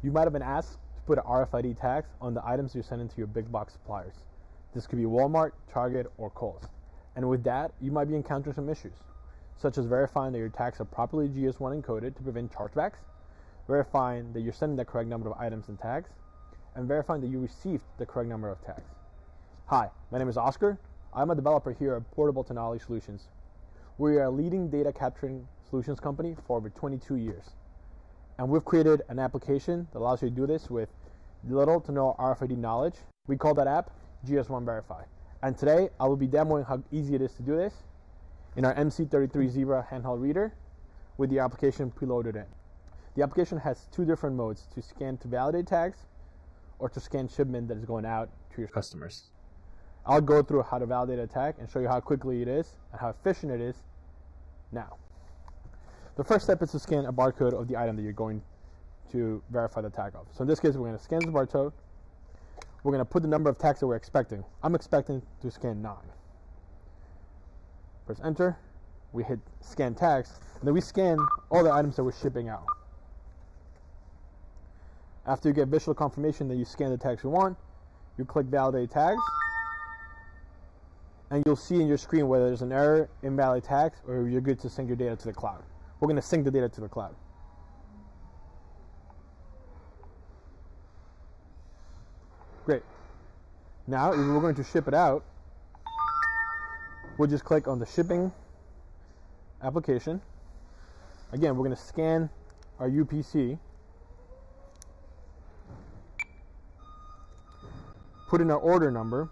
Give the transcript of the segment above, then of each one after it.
You might have been asked to put an RFID tag on the items you're sending to your big box suppliers. This could be Walmart, Target, or Kohl's. And with that, you might be encountering some issues, such as verifying that your tags are properly GS1 encoded to prevent chargebacks, verifying that you're sending the correct number of items and tags, and verifying that you received the correct number of tags. Hi, my name is Oscar. I'm a developer here at Portable Technology Solutions. We are a leading data capturing solutions company for over 22 years. And we've created an application that allows you to do this with little to no RFID knowledge. We call that app GS1 Verify. And today I will be demoing how easy it is to do this in our MC33 Zebra handheld reader with the application preloaded in. The application has two different modes to scan to validate tags or to scan shipment that is going out to your customers. I'll go through how to validate a tag and show you how quickly it is and how efficient it is now. The first step is to scan a barcode of the item that you're going to verify the tag of. So in this case, we're going to scan the barcode. We're going to put the number of tags that we're expecting. I'm expecting to scan 9. Press enter. We hit scan tags. And then we scan all the items that we're shipping out. After you get visual confirmation that you scan the tags you want, you click validate tags. And you'll see in your screen whether there's an error, invalid tags, or you're good to send your data to the cloud. We're going to sync the data to the cloud. Great. Now, if we're going to ship it out, we'll just click on the shipping application. Again, we're going to scan our UPC, put in our order number,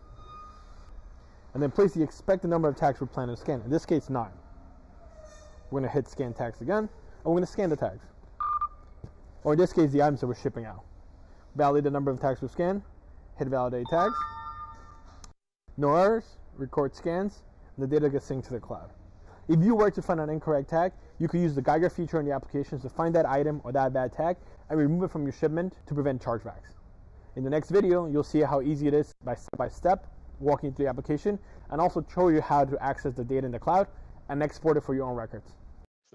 and then place the expected number of tags we're planning to scan. In this case, nine. We're going to hit scan tags again, and we're going to scan the tags. Or in this case, the items that we're shipping out. Validate the number of tags we've scanned, hit validate tags. No errors, record scans, and the data gets synced to the cloud. If you were to find an incorrect tag, you could use the Geiger feature in the applications to find that item or that bad tag and remove it from your shipment to prevent chargebacks. In the next video, you'll see how easy it is by step by step, walking through the application, and also show you how to access the data in the cloud and export it for your own records.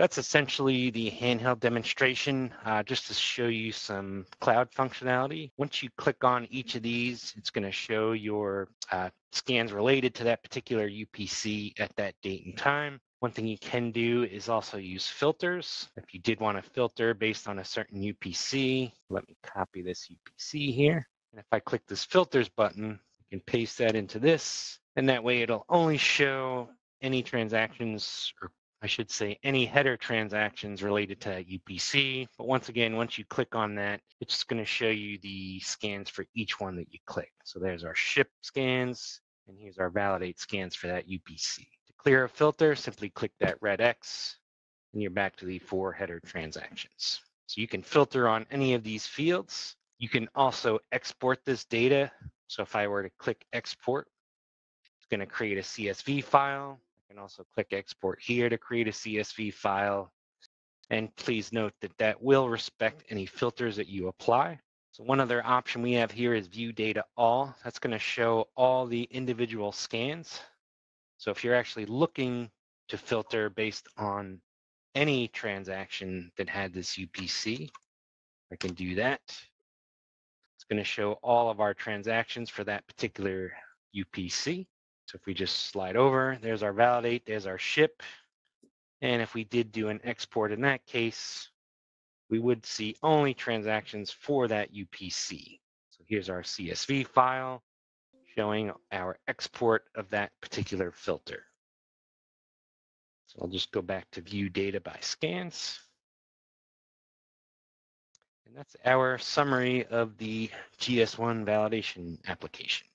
That's essentially the handheld demonstration, uh, just to show you some cloud functionality. Once you click on each of these, it's going to show your uh, scans related to that particular UPC at that date and time. One thing you can do is also use filters. If you did want to filter based on a certain UPC, let me copy this UPC here. And if I click this filters button, you can paste that into this. And that way it'll only show any transactions, or I should say any header transactions related to UPC. But once again, once you click on that, it's going to show you the scans for each one that you click. So there's our ship scans, and here's our validate scans for that UPC. To clear a filter, simply click that red X, and you're back to the four header transactions. So you can filter on any of these fields. You can also export this data. So if I were to click export, it's going to create a CSV file can also click export here to create a CSV file. And please note that that will respect any filters that you apply. So one other option we have here is view data all. That's going to show all the individual scans. So if you're actually looking to filter based on any transaction that had this UPC, I can do that. It's going to show all of our transactions for that particular UPC. So if we just slide over, there's our validate, there's our ship. And if we did do an export in that case, we would see only transactions for that UPC. So here's our CSV file showing our export of that particular filter. So I'll just go back to view data by scans. And that's our summary of the GS1 validation application.